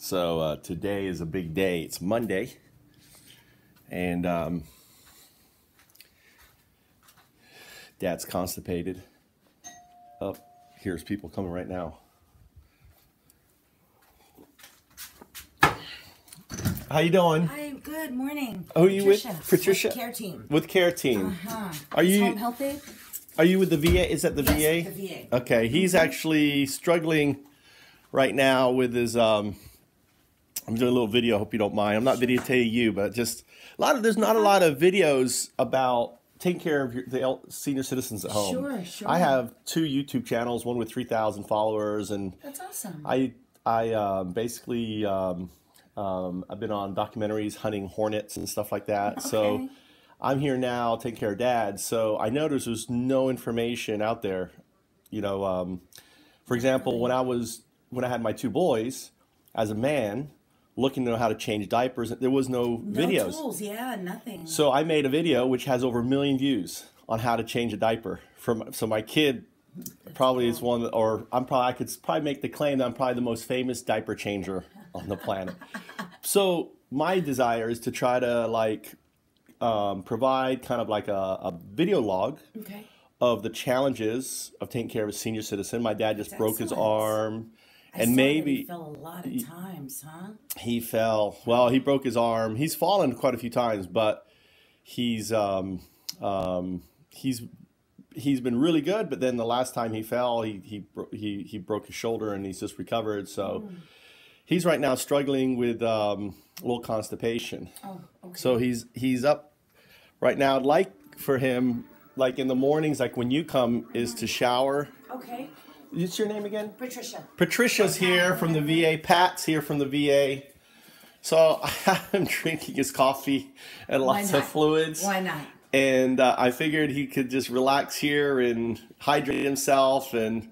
So uh, today is a big day. It's Monday, and um, Dad's constipated. Up oh, here's people coming right now. How you doing? Hi, good morning. Oh, are you Patricia, with Patricia? With care team. With care team. Uh-huh. Are you home health aid? Are you with the VA? Is that the yes, VA? the VA. Okay, he's mm-hmm. actually struggling right now with his um, I'm doing a little video. I hope you don't mind. I'm not videotaping you, but just a lot of there's not a lot of videos about taking care of your, the senior citizens at home. Sure, sure. I have two YouTube channels, one with 3,000 followers, and that's awesome. I I uh, basically um, um, I've been on documentaries hunting hornets and stuff like that. Okay. So I'm here now taking care of dad. So I noticed there's no information out there. You know, um, for example, when I was when I had my two boys, as a man, looking to know how to change diapers. There was no, no videos. tools, yeah, nothing. So I made a video which has over a million views on how to change a diaper. From so my kid probably is one, or I'm probably I could probably make the claim that I'm probably the most famous diaper changer on the planet. so my desire is to try to like um, provide kind of like a, a video log. Okay. Of the challenges of taking care of a senior citizen. My dad just That's broke excellent. his arm I and maybe he fell a lot of times, huh? He fell. Well, he broke his arm. He's fallen quite a few times, but he's um, um, he's he's been really good. But then the last time he fell, he he he he broke his shoulder, and he's just recovered. So. Mm. He's right now struggling with um, a little constipation. Oh, okay. So he's he's up right now. I'd like for him, like in the mornings, like when you come, is to shower. Okay What's your name again? Patricia. Patricia's here from the VA. Pat's here from the VA. So I'm drinking his coffee and lots of fluids. Why not? And uh, I figured he could just relax here and hydrate himself. And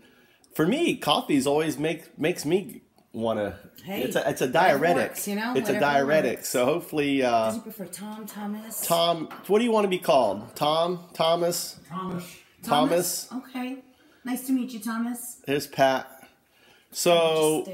for me, coffee's always make makes me want to. Hey, it's a it's a diuretic. Works, you know, it's a diuretic. So hopefully. Uh, Does you prefer Tom, Thomas? Tom. What do you want to be called? Tom, Thomas. Thomas. Thomas. Thomas? Okay. Nice to meet you, Thomas. Here's Pat. So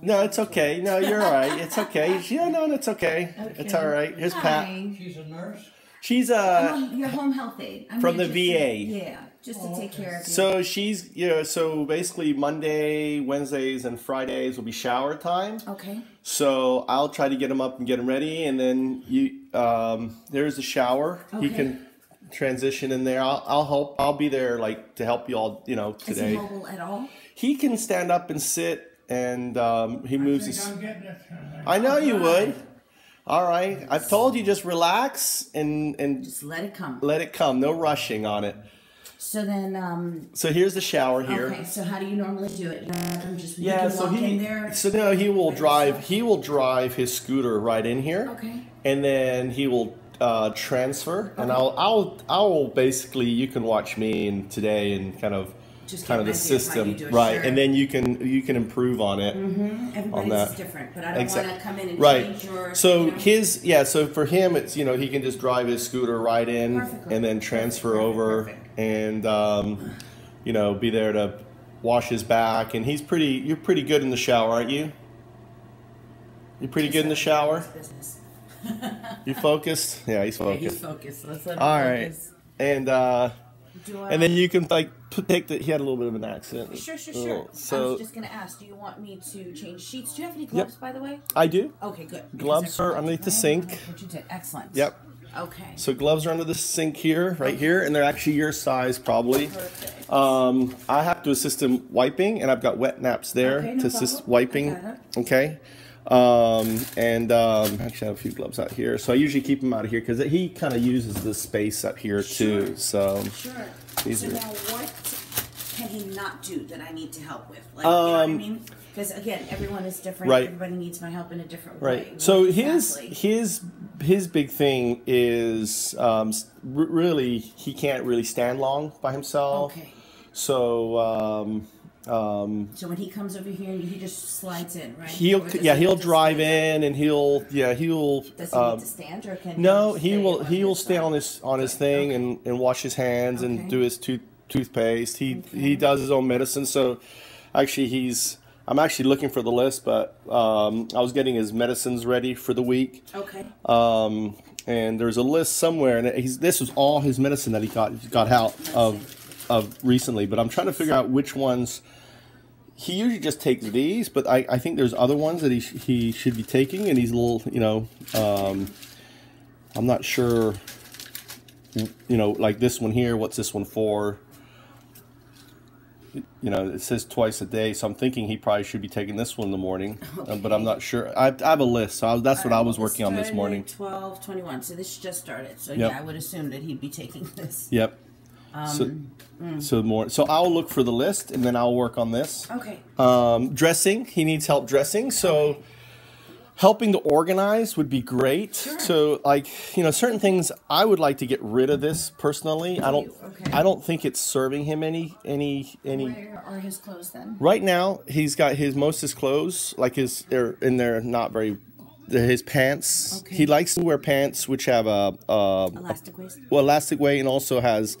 no, it's okay. No, you're all right. It's okay. Yeah, no, it's okay. okay. It's all right. Here's Hi. Pat. She's a nurse. She's a uh, your home health aide I'm from the VA. To, yeah, just to oh, take care of you. So she's you know so basically Monday, Wednesdays, and Fridays will be shower time. Okay. So I'll try to get him up and get him ready, and then you um, there's the shower. Okay. He can transition in there. I'll, I'll help. I'll be there like to help you all. You know today. Is he mobile at all? He can stand up and sit, and um, he moves. His, I know you would. All right, I've told you just relax and and just let it come. Let it come. No rushing on it. So then, um, so here's the shower here. Okay, so how do you normally do it? Um, just yeah, so he, so no, he will drive. He will drive his scooter right in here. Okay. And then he will uh, transfer, okay. and I'll I'll I'll basically you can watch me and today and kind of just kind of the system, right? Sure. And then you can you can improve on it. Mm-hmm. On that. different, but I don't exactly. want to come in and right. change your. So you know. his yeah, so for him it's you know he can just drive his scooter right in Perfectly. and then transfer Perfect. over Perfect. and um, you know be there to wash his back and he's pretty you're pretty good in the shower, aren't you? You're pretty Just good in the shower. Business. you focused? Yeah, he's focused. Yeah, he's focused. Let's let him All focus. right. And uh, and then you can like take the. He had a little bit of an accident. Sure, sure, sure. So I was just gonna ask. Do you want me to change sheets? Do you have any gloves, yep. by the way? I do. Okay, good. Gloves are underneath the sink. What you did, excellent. Yep. Okay. So gloves are under the sink here, right here, and they're actually your size probably. Perfect. Um, I have to assist him wiping, and I've got wet naps there okay, no to assist problem. wiping. Okay. Um, and um, actually, I have a few gloves out here. So I usually keep them out of here because he kind of uses the space up here sure. too. So sure. These so are, now, what can he not do that I need to help with? Like, um, you know what I Um, mean? Because again, everyone is different. Right. Everybody needs my help in a different right. way. Right. So his exactly? his his big thing is um, really he can't really stand long by himself. Okay. So um, um, So when he comes over here, he just slides in, right? he'll yeah he he'll drive in and he'll yeah he'll Does he um, need to stand or can no he, will he will stay on his on his thing okay. and, and wash his hands Okay. and do his tooth toothpaste. He Okay. he does his own medicine. So actually he's I'm actually looking for the list, but um, I was getting his medicines ready for the week. Okay. Um, and there's a list somewhere, and he's this was all his medicine that he got got out of of recently. But I'm trying to figure out which ones. He usually just takes these, but I, I think there's other ones that he sh- he should be taking, and he's a little you know. Um, I'm not sure. You know, like this one here. What's this one for? you know, it says twice a day, so I'm thinking he probably should be taking this one in the morning, uh, but I'm not sure. I, I have a list, so I, that's what I was working on this morning. 12, 21. So this just started. So Yep. yeah, I would assume that he'd be taking this. Yep. So, so more. So I'll look for the list, and then I'll work on this. Okay. Um, dressing. He needs help dressing, so helping to organize would be great. So, like you know, certain things I would like to get rid of this personally. I don't. Okay. I don't think it's serving him any any any. Where are his clothes then? Right now, he's got his most his clothes, like his, they're in there, not very. His pants. Okay. He likes to wear pants which have a, a Elastic waist. well elastic way and also has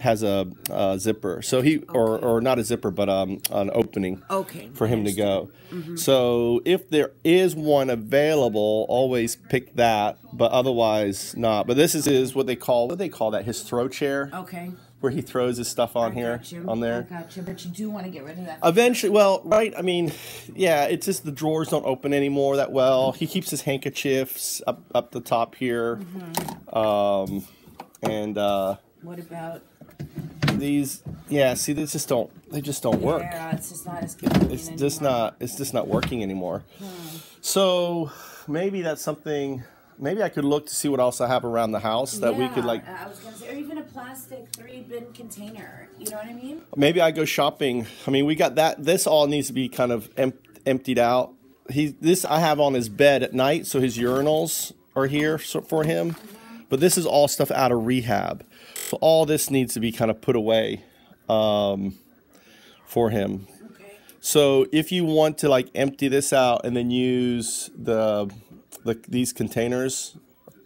has a, a zipper. So he or or not a zipper, but um an opening Okay. for him to go. Mm-hmm. So if there is one available, always pick that, but otherwise not. But this is his what they call what they call that his throw chair Okay. where he throws his stuff on I here on there. I got you. But you do want to get rid of that. Eventually, well, right. I mean, yeah, it's just the drawers don't open anymore that well. He keeps his handkerchiefs up up the top here, Mm-hmm. um, and uh, what about? These, yeah. See, they just don't. They just don't work. Yeah, it's just not as convenient It's just not. It's just not working anymore. Hmm. So maybe that's something. Maybe I could look to see what else I have around the house that we could like. I was gonna say, or even a plastic three bin container. You know what I mean? Maybe I go shopping. I mean, we got that. This all needs to be kind of em- emptied out. He this I have on his bed at night, so his urinals are here for him. But this is all stuff out of rehab, so all this needs to be kind of put away um, for him. Okay. So if you want to like empty this out and then use the, the these containers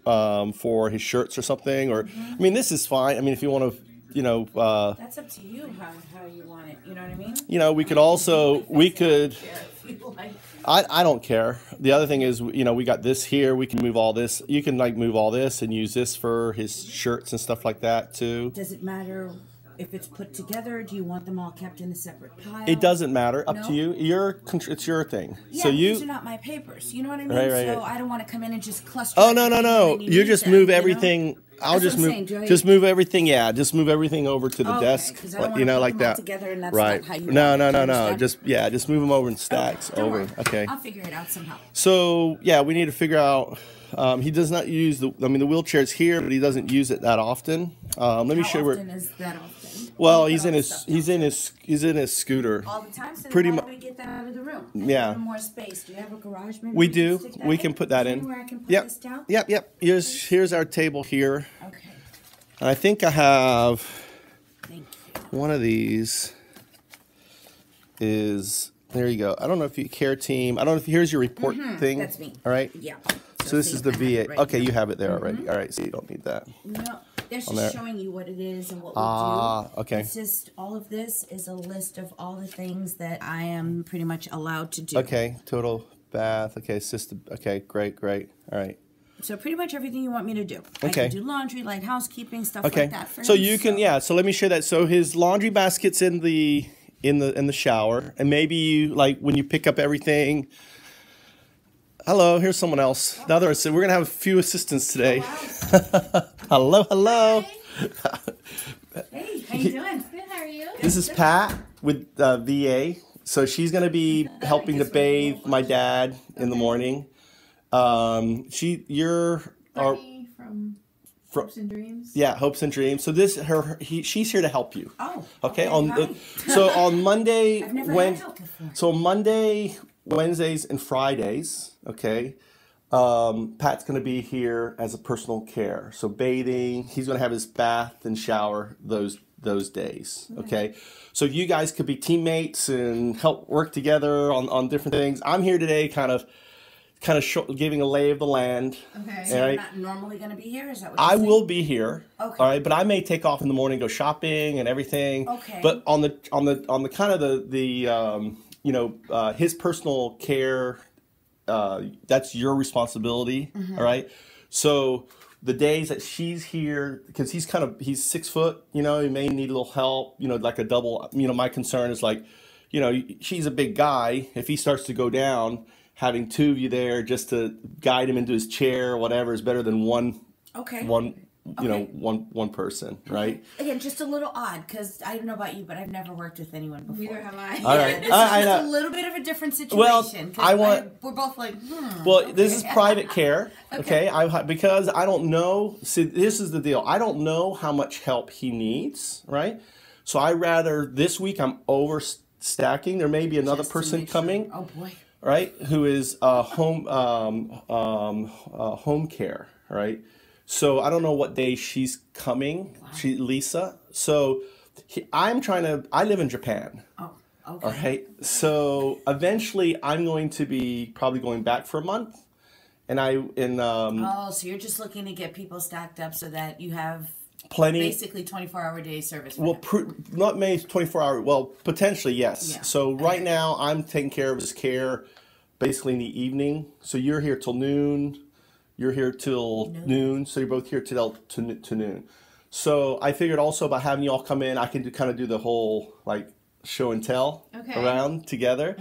um, for his shirts or something, or I mean, this is fine. I mean, if you want to, you know. Uh, That's up to you how, how you want it. You know what I mean? you know, we could also we could. Yeah, if you like. I, I don't care. The other thing is, you know, we got this here. We can move all this. You can like move all this and use this for his shirts and stuff like that too. Does it matter if it's put together? Do you want them all kept in a separate pile? It doesn't matter. Up to you. Your it's your thing. Yeah, so you. these are not my papers. You know what I mean? Right, right, so right. I don't want to come in and just cluster. Oh no no no! you just them, move you know? everything. I'll That's just move. saying, do I- Just move everything. Yeah, just move everything over to the oh, Okay, desk. 'cause I like, don't you know, like that. together and that's right? not how you no no no no. Just yeah, just move them over in stacks. Don't over. worry. Okay. I'll figure it out somehow. So yeah, we need to figure out. Um, he does not use the. I mean, the wheelchair's here, but he doesn't use it that often. Um, let me How show you often where. is that often? Well, he's in his. He's in his. He's in his scooter. all the time. So pretty then why mu- do we get that out of the room? Yeah. More space. Do you have a garage? Maybe We do. We in? can put that in. Anywhere I can put Yep. this down? Yep. Yep. Here's here's our table here, Okay. and I think I have Thank you. one of these. Is there you go. I don't know if you care team. I don't know if here's your report thing. Mm-hmm. That's me. All right. Yeah. So this is the VA. right okay, you have it there already. All right, so you don't need that. No, that's On there. just showing you what it is and what we Ah, do. okay. It's just all of this is a list of all the things that I am pretty much allowed to do. Okay, total bath. Okay, system. Okay, great, great. All right. So pretty much everything you want me to do. I Okay. can do laundry, light housekeeping, stuff Okay. like that. For So him, you can yeah. So let me share that. So his laundry basket's in the in the in the shower, and maybe you like when you pick up everything. Hello, here's someone else. The other assistant. We're gonna have a few assistants today. hello, hello. Hey, how you doing? Good, how are you? This is Pat with uh, VA. So she's going to be helping to bathe my dad in the morning. Um, she, you're, are, Brittany from fr- Hopes and Dreams. yeah, hopes and dreams. So this, her, he, she's here to help you. Oh, Okay. on hi. so on Monday, I've never when, had help before. so Monday, Wednesdays, and Fridays. Okay. Um, Pat's going to be here as a personal care. So bathing, he's going to have his bath and shower those those days. Okay. So you guys could be teammates and help work together on, on different things. I'm here today, kind of, kind of giving a lay of the land. Okay. So right. not normally going to be here? Is that what I you're saying? will be here. Okay. All right, but I may take off in the morning, go shopping and everything. Okay. But on the on the on the kind of the the um, you know, uh, his personal care, uh, that's your responsibility. Mm-hmm. all right. So the days that she's here, because he's kind of he's six foot, you know, he may need a little help. You know, like a double. You know, my concern is like, you know, she's a big guy. If he starts to go down, having two of you there just to guide him into his chair or whatever is better than one Okay. one you know one one person right Again, just a little odd because I don't know about you, but I've never worked with anyone before. Neither have I. All Yeah, right. this I- I is just know. a little bit of a different situation. well, I want- we're both like, hmm. well this is private care okay, Okay. I because i don't know see this is the deal i don't know how much help he needs right so i rather this week i'm overstacking there may be another Just person make sure. coming Oh boy. right who is uh, home um, um, uh, home care right so i don't know what day she's coming she lisa so he, i'm trying to i live in japan Oh, okay. All right. So eventually, I'm going to be probably going back for a month, and I in um, Oh, so you're just looking to get people stacked up so that you have plenty. basically 24 hour day service. Well, pr- not many 24 hour. Well, potentially yes. Yeah. So right Okay. now, I'm taking care of his care, basically in the evening. So you're here till noon. You're here till noon. So you're both here till to, to noon. So I figured also by having you all come in, I can do, kind of do the whole like show and tell Okay. around together.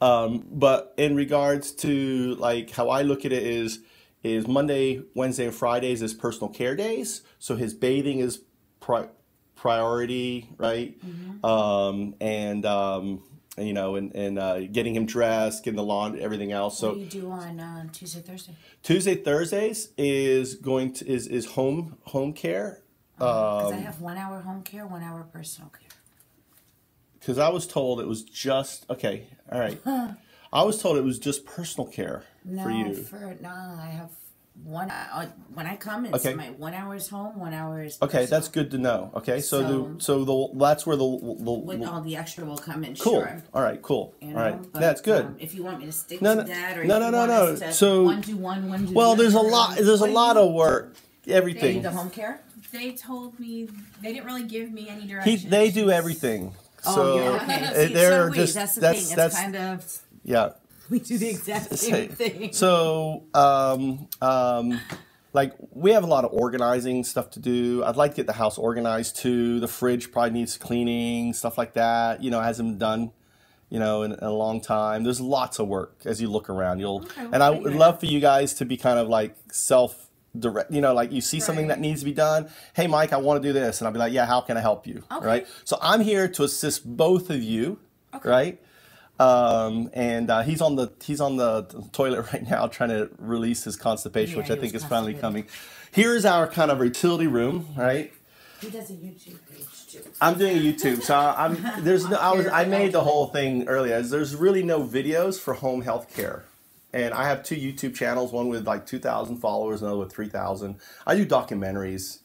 Um, but in regards to like how I look at it is is Monday, Wednesday, and Fridays is personal care days. So his bathing is pri- priority, right? Um, and um, and, you know, and and uh, getting him dressed, getting the lawn, everything else. So what do you do on uh, Tuesday, Thursday? Tuesday, Thursdays is going to is is home home care. Because Um, I have one hour home care, one hour personal care. Because I was told it was just okay. All right. I was told it was just personal care No, for you. for no, I have one. Uh, when I come, it's Okay. my one hour is home, one hour is Okay, personal. that's good to know. Okay, so, So- the so the that's where the, When the, all the extra will come in, cool. sure. All right, cool. You know? right, But, that's good. Um, if you want me to stick No, to that, or no, if no, you no, want no. us to So- one do one, one do well, the there's a lot. There's a lot of work. Do Everything. the home care. They told me they didn't really give me any He, directions. they do everything. Oh, So yeah, okay. See, they're do we. just that's the that's thing. that's kind of yeah. we do the exact same thing. So, um, um, like we have a lot of organizing stuff to do. I'd like to get the house organized too. The fridge probably needs cleaning, stuff like that. You know, hasn't been done, you know, in, in a long time. There's lots of work as you look around. You'll, Okay, and I would love for you guys to be kind of like self. Direct, you know, like you see something that needs to be done. Hey, Mike, I want to do this, and I'll be like, Yeah, how can I help you? Okay. Right. So I'm here to assist both of you. Okay. Right um, and uh, he's on the he's on the toilet right now trying to release his constipation, Yeah, which I think was is finally coming. Here's our kind of utility room, right? He does a YouTube page too. I'm doing a YouTube, so I'm there's no I was I made the whole thing earlier. There's really no videos for home health care. And I have two YouTube channels, one with like 2,000 followers, another with 3,000. I do documentaries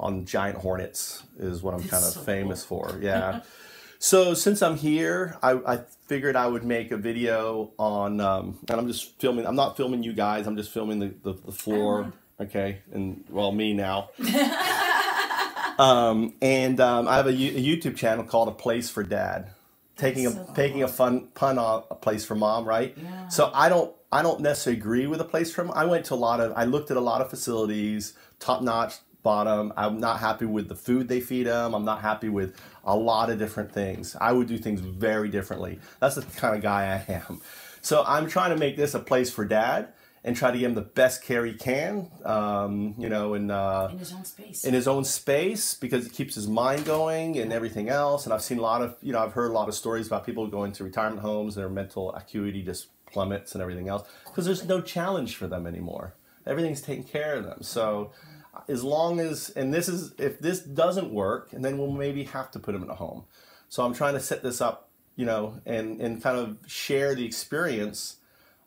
on giant hornets, is what I'm kind of so famous for. Yeah. so since I'm here, I, I figured I would make a video on, um, and I'm just filming. I'm not filming you guys. I'm just filming the, the, the floor. Okay, and well, me now. um, and um, I have a, a YouTube channel called A Place for Dad, taking a That's so taking a fun pun on a place for mom, right? Yeah. So I don't I don't necessarily agree with a place for mom. I went to a lot of I looked at a lot of facilities, top notch, bottom. I'm not happy with the food they feed them. I'm not happy with a lot of different things. I would do things very differently. That's the kind of guy I am. So I'm trying to make this a place for dad and try to give him the best care he can. Um, you know, and uh, in his own space. in his own space because it keeps his mind going and everything else. And I've seen a lot of, you know, I've heard a lot of stories about people going to retirement homes and their mental acuity just plummets and everything else because there's no challenge for them anymore. Everything's taken care of them. So as long as, and this is, if this doesn't work, and then we'll maybe have to put him in a home. So I'm trying to set this up, you know, and, and kind of share the experience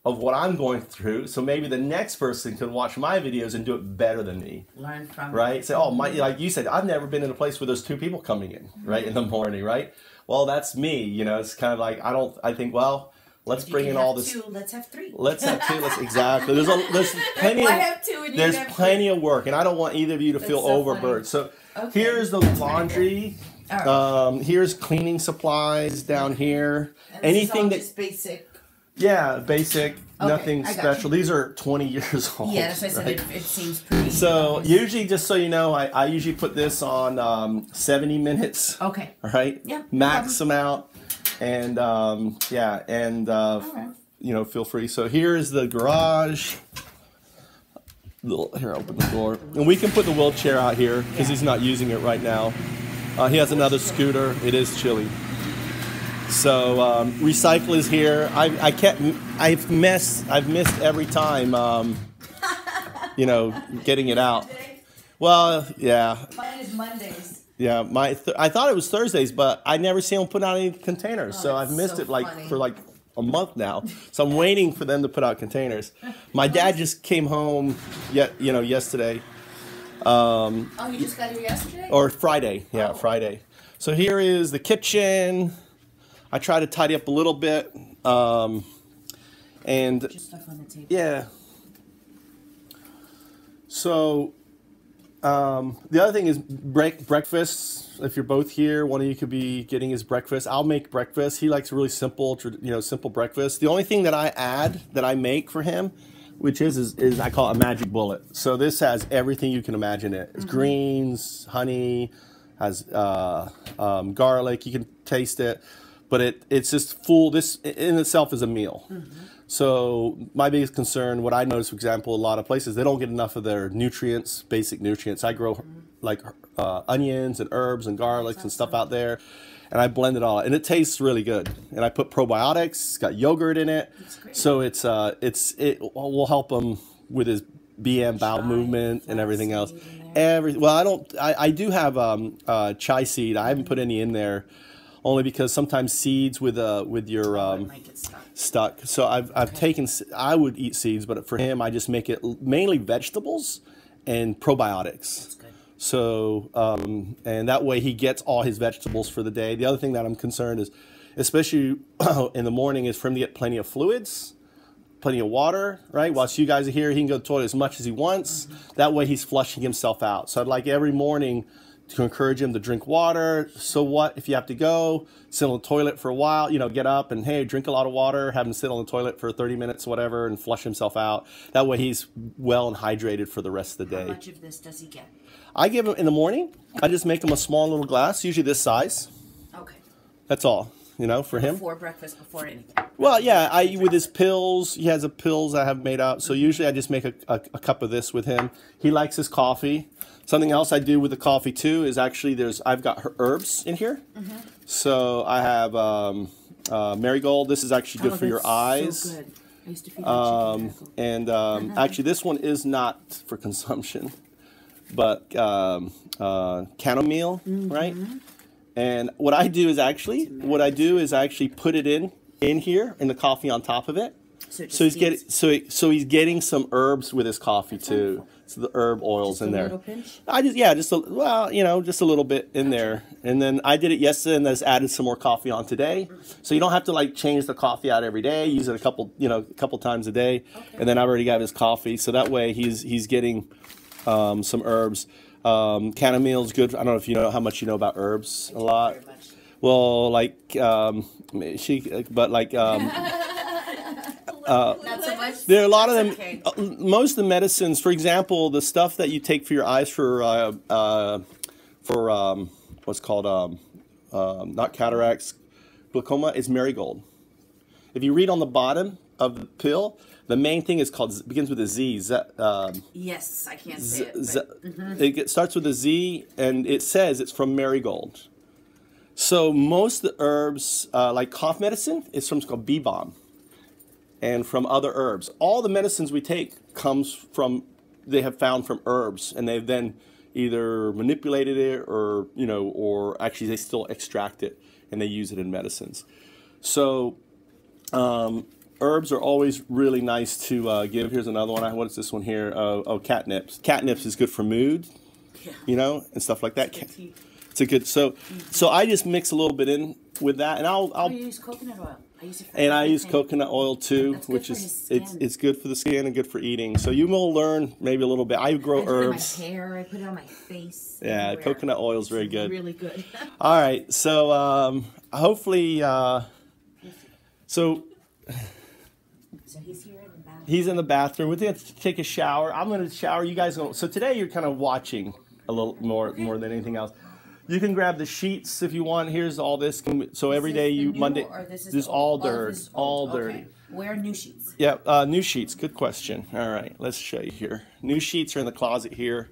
of what I'm going through. So maybe the next person can watch my videos and do it better than me Learn from right? Say, oh, my, like you said, I've never been in a place where there's two people coming in, right, in the morning, right? Well, that's me, you know. It's kind of like I don't. I think, well, let's bring in all this. Two, let's have three. Let's have two. Let's exactly. There's a there's plenty. Of, have two and you there's plenty of work, and I don't want either of you to feel so overburdened. So Okay. here's the laundry right. Um, here's cleaning supplies down here. And Anything all that just basic. yeah, basic, nothing I got special. These are 20 years old. Yeah, that's why I said it, it seems pretty. So obvious. usually, just so you know, I, I usually put this on um, 70 minutes. Okay. All right. Yeah, Max them out, and um, yeah, and uh, right. you know, feel free. So here is the garage. Here, open the door, and we can put the wheelchair out here because Yeah. he's not using it right now. Uh, he has another scooter. It is chilly. So um, recycle is here. I I can't. I've missed. I've missed every time. Um, you know, getting it out. Well, yeah, Mine is Mondays. Yeah. My th- I thought it was Thursdays, but I never see them put out any containers. so I've missed so it like funny. for like a month now. So I'm waiting for them to put out containers. My dad just came home yet you know yesterday Oh, you just got here yesterday? or Friday. Yeah, Oh. Friday. So here is the kitchen. I try to tidy up a little bit. Um, and Just stuff on the table. yeah. So, um, the other thing is break breakfast. If you're both here, one of you could be getting his breakfast. I'll make breakfast. He likes really simple, you know, simple breakfast. The only thing that I add that I make for him, which is is, is I call it a magic bullet. So this has everything you can imagine. It it's greens, honey, has uh, um, garlic. You can taste it, but it it's just full. This in itself is a meal. So my biggest concern, what I notice, for example, a lot of places they don't get enough of their nutrients, basic nutrients. I grow like uh, onions and herbs and garlics and stuff out there, and I blend it all, and it tastes really good. And I put probiotics. It's got yogurt in it, so it's uh, it's it will help him with his BM bowel Chai, movement and everything else. flaxseed in there. Every well, I don't. I, I do have um, uh, chai seed. I haven't put any in there, only because sometimes seeds with uh with your Oh, um, stuck. stuck. So I've I've taken. s- I would eat seeds, but for him, I just make it mainly vegetables and probiotics. That's good. So um, and that way he gets all his vegetables for the day. The other thing that I'm concerned is, especially in the morning, is for him to get plenty of fluids. Plenty of water, right? Whilst you guys are here, he can go to the toilet as much as he wants. That way, he's flushing himself out. So I'd like every morning to encourage him to drink water. So what if you have to go sit on the toilet for a while? You know, get up and hey, drink a lot of water. Have him sit on the toilet for 30 minutes, whatever, and flush himself out. That way, he's well and hydrated for the rest of the day. How much of this does he get? I give him in the morning. I just make him a small little glass, usually this size. Okay. That's all, you know, for him. Before breakfast, before anything. Well, yeah, I with his pills. He has a pills I have made out. So usually I just make a, a, a cup of this with him. He likes his coffee. Something else I do with the coffee too is actually there's I've got herbs in here. Mhm. So I have um, uh, marigold. This is actually good Oh, for your eyes. So good. I used to feed Um, and um, actually, this one is not for consumption, but um, uh, chamomile, right? And what I do is actually, what I do is I actually put it in in here in the coffee on top of it. So, it So he's getting so he, so he's getting some herbs with his coffee too. So the herb oils Just in there. I just yeah, just a well, you know, just a little bit in there. And then I did it yesterday and just added some more coffee on today. So you don't have to like change the coffee out every day. Use it a couple, you know, a couple times a day. And then I already got his coffee. So that way he's he's getting um, some herbs. Um, chamomile is good. I don't know if you know how much you know about herbs. A lot. Well, like um, she, but like um, Not so much. there are a lot of them. Okay. uh, Most of the medicines, for example, the stuff that you take for your eyes for uh, uh, for um, what's called um, um, not cataracts, glaucoma is marigold. If you read on the bottom of the pill, the main thing is called begins with a Z. Z um, Yes, I can't Z, say it. Z, but- It get- starts with a Z, and it says it's from marigold. So most of the herbs, uh, like cough medicine, is from it's called bee balm, and from other herbs. All the medicines we take comes from they have found from herbs, and they've then either manipulated it or you know, or actually they still extract it and they use it in medicines. So um, herbs are always really nice to uh, give. Here's another one. What is this one here? Uh, oh, catnips. Catnips is good for mood, Yeah. you know, and stuff like that. Good. It's a good. So, so I just mix a little bit in with that, and I'll, Oh, I'll you use coconut oil. I use it and I use everything. coconut oil too, That's which is it's it's good for the skin and good for eating. So you will learn maybe a little bit. I grow I put it in my herbs. hair. I put it on my face. Yeah, everywhere. coconut oil is very It's good. Really good. All right, so um, hopefully, uh, so so he's here in the back. he's in the bathroom. We're gonna take a shower. I'm gonna shower. You guys don't. So today you're kind of watching a little more more than anything else. You can grab the sheets if you want. Here's all this. So every day you Monday. This is this all? Dirt, this all old. dirty. Okay. Wear new sheets. Yeah, uh, new sheets. Good question. All right, let's show you here. New sheets are in the closet here.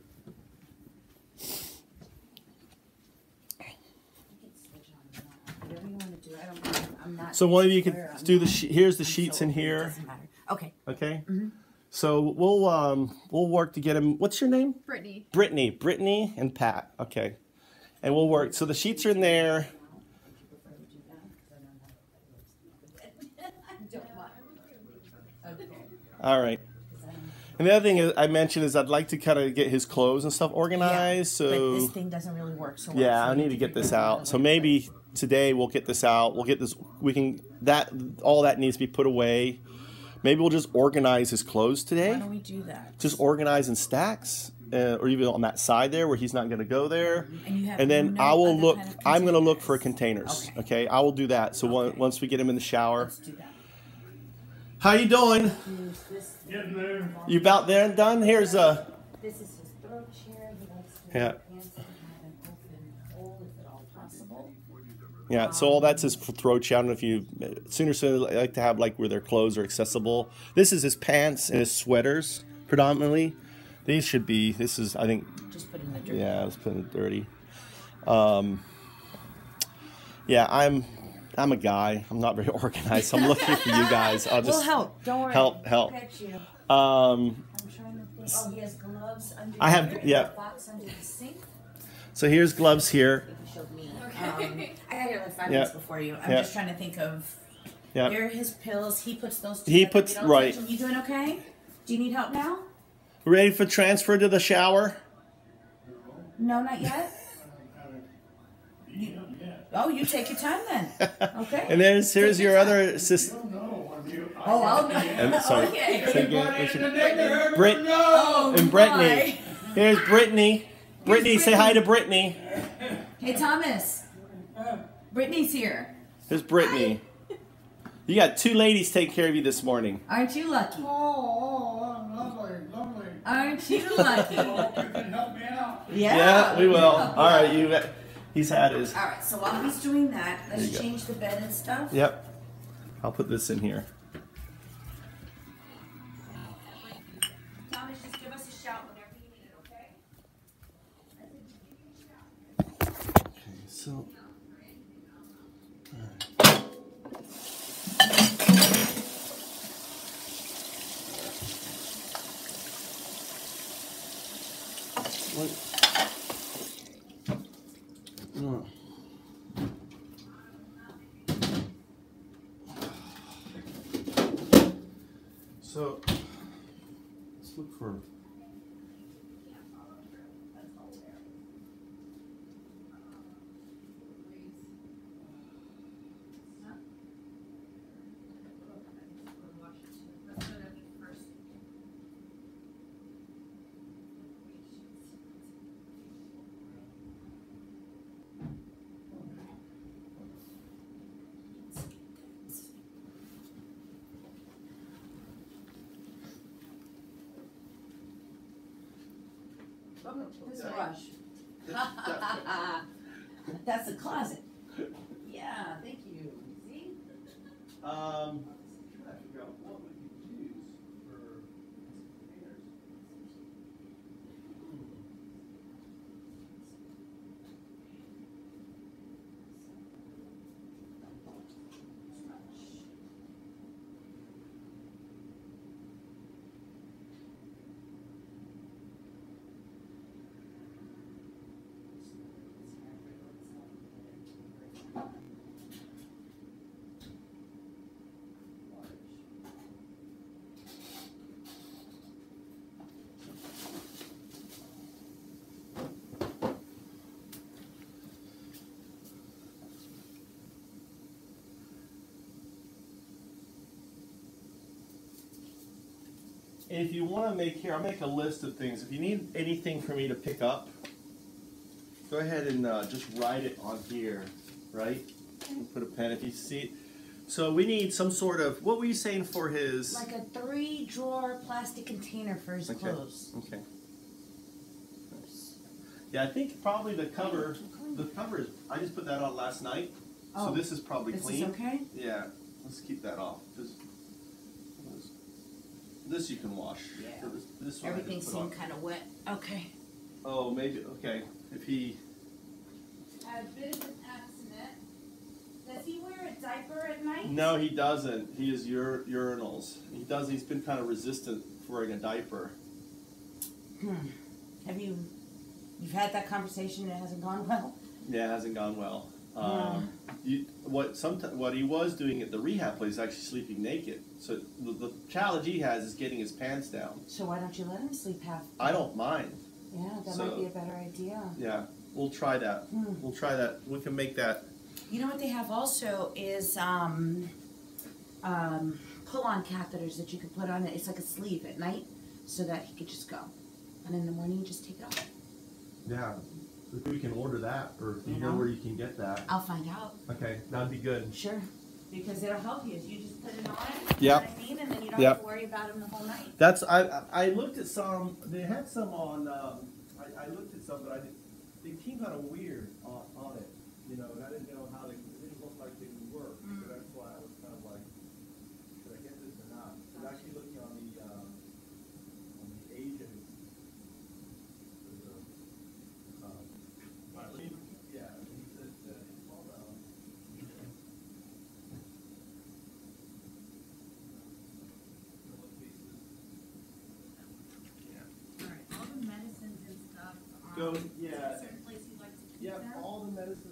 Whatever you want to do. I don't. I'm- I'm not. So one of you could square, do the. not- She- here's the I'm sheets so in old, it here. Okay. Okay. Mm-hmm. So we'll um we'll work to get him. What's your name? Brittany. Brittany. Brittany and Pat. Okay. And we'll work. So the sheets are in there. All right. And the other thing is, I mentioned is I'd like to kind of get his clothes and stuff organized. But So this thing doesn't really work so well. yeah, I need to get this out. So maybe today we'll get this out. We'll get this. We can that all that needs to be put away. Maybe we'll just organize his clothes today. Why today. don't we do that? Just organize in stacks, uh, or even on that side there where he's not going to go there. And you have And then no I will look. kind of I'm going to look for containers. containers. Okay. Okay, I will do that. So Okay. once we get him in the shower, Let's do that. how you doing? Getting there. You about there and done? Here's a. This is his throat chair. He likes to Yeah. wear pants that have an open hole if at all possible. Yeah, so all that's his throat chair. I don't know if you sooner sooner I like to have like where their clothes are accessible. This is his pants and his sweaters predominantly. These should be. This is I think Just put in the dirt. yeah, I was putting it dirty. Um, yeah, I'm I'm a guy. I'm not very organized. So I'm looking for you guys. I'll We'll just help. Don't worry. help help. Catch you. Um, I'm trying to think. Oh, he has gloves under. I have- yeah. Box under the sink. so here's gloves here. He. Um, I got here like five Yeah. minutes before you. I'm Yeah. just trying to think of. Yeah. There are his pills. He puts those. He puts- You right. touch 'em. You doing okay? Do you need help now? Ready for transfer to the shower? No, not yet. You, oh, you take your time then. Okay. And there's here's your your other assist. Oh, I'll And sorry. Okay. Say again, what's your- Brit Oh, and Brittany. my. Here's Brittany. Brittany, say hi to Brittany. Hey, Thomas. Brittany's here. Here's Brittany. You got two ladies taking care of you this morning. Aren't you lucky? Oh, oh, oh lovely, lovely. Aren't you lucky? Hope you can help me out. Yeah. Yeah, we will. All right, you. He's had his. All right. So while he's doing that, let's you go. change the bed and stuff. Yep. I'll put this in here. Thomas, just give us a shout whenever you need it, okay? So. This brush. That's the closet. if you want to make here, I'll make a list of things. If you need anything for me to pick up, go ahead and uh, just write it on here right? And put a pen if you see it. So we need some sort of. What were you saying for his? Like a three drawer plastic container for his Okay. clothes. Okay. Yeah, I think probably the cover. The cover is. I just put that on last night, Oh, so this is probably This clean. is okay? Yeah, let's keep that off. This, this, this you can wash. Yeah. So This, this one Everything just put on. seemed kind of wet. Okay. Oh, maybe okay. If he, A bit of an accident. Does he wear a diaper at night? no, he doesn't. He is ur- urinals. He does. He's been kind of resistant for wearing a diaper. Hmm. Have you, you've had that conversation and it hasn't gone well? Yeah, it hasn't gone well. Um, you, what sometimes what he was doing at the rehab place is actually sleeping naked. So the, the challenge he has is getting his pants down. So why don't you let him sleep half? I don't mind. Yeah, that So- might be a better idea. Yeah, we'll try that. Hmm. We'll try that. We can make that. You know what they have also is um, um, pull-on catheters that you can put on it. It's like a sleeve at night, so that he could just go, and in the morning you just take it off. Yeah, if we can order that, or if you know where you can get that. I'll find out. Okay, that'd be good. Sure. Because it'll help you. You just put it on. Yeah. You know what I mean? And then you don't Yep. have to worry about him the whole night. That's I. I I looked at some. They had some on. Um, I, I looked at some, but I didn't. They came kind of weird on, on it, you know, and I didn't know how they. It didn't look like they would work. So that's why I was kind of like, should I get this or not? I was actually looking on the um, on the Asian. there's a, um, all right, let me- yeah, he said that it's called, um, Alright, all the medicines and stuff. um, Go- yeah. certain place you'd like to keep Yeah, them? all the medicine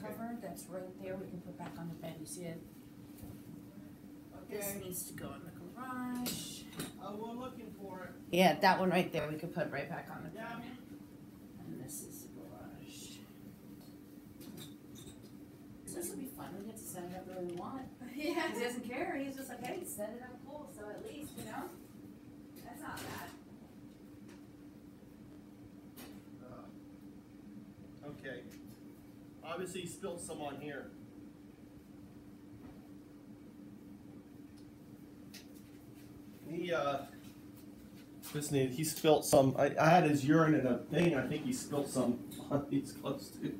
cover that's right there, we can put back on the bed. You see it? This Okay. needs to go in the garage. Uh, we're looking for it. Yeah, that one right there, we could put right back on the Yeah. bed. And this is the garage. So this will be fun. We get to set it up the way we want. Yeah. He doesn't care. He's just like, hey, set it up cool. So at least, you know, that's not bad. Uh, Okay. Obviously, he spilled some on here. He, uh, listen, he spilled some. I, I had his urine in a thing. I think he spilled some on these clothes too.